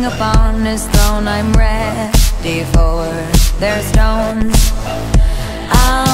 king upon his throne I'm ready for. Their stones. I'll